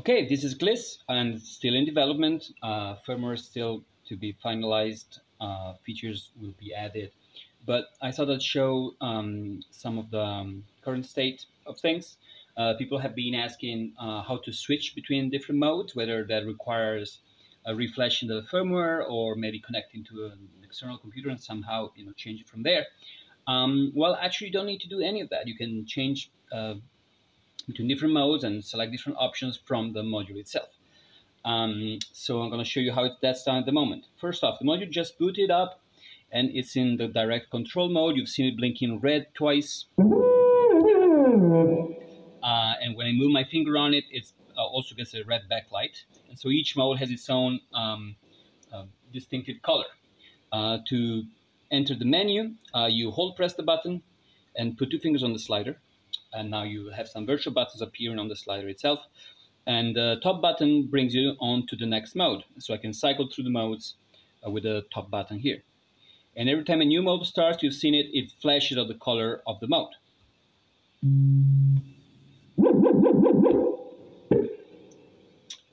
Okay, this is Gliss and still in development. Uh, firmware still to be finalized. Uh, features will be added. But I thought I'd show um, some of the um, current state of things. Uh, people have been asking uh, how to switch between different modes, whether that requires a refresh in the firmware or maybe connecting to an external computer and somehow you know change it from there. Um, well, actually, you don't need to do any of that. You can change uh, between different modes and select different options from the module itself. Um, so I'm going to show you how that's done at the moment. First off, the module just booted up and it's in the direct control mode. You've seen it blinking red twice. Uh, and when I move my finger on it, it uh, also gets a red backlight. And so each mode has its own um, uh, distinctive color. Uh, to enter the menu, uh, you hold press the button and put two fingers on the slider and now you have some virtual buttons appearing on the slider itself. And the top button brings you on to the next mode. So I can cycle through the modes uh, with the top button here. And every time a new mode starts, you've seen it, it flashes out the color of the mode.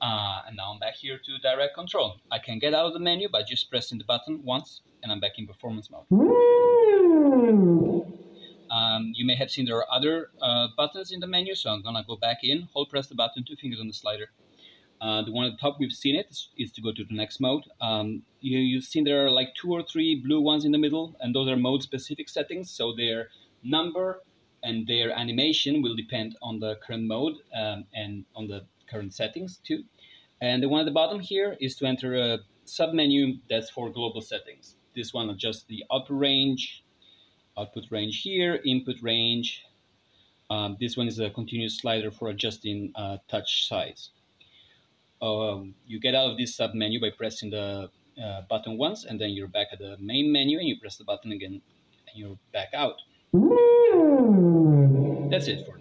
Uh, and now I'm back here to direct control. I can get out of the menu by just pressing the button once and I'm back in performance mode. May have seen there are other uh, buttons in the menu, so I'm gonna go back in, hold press the button, two fingers on the slider. Uh, the one at the top, we've seen it, is, to go to the next mode. Um, you, you've seen there are like two or three blue ones in the middle, and those are mode-specific settings, so their number and their animation will depend on the current mode um, and on the current settings too. And the one at the bottom here is to enter a submenu that's for global settings. This one adjusts the output range, output range here, input range. Um, this one is a continuous slider for adjusting uh, touch size. Um, you get out of this sub menu by pressing the uh, button once and then you're back at the main menu and you press the button again and you're back out. That's it for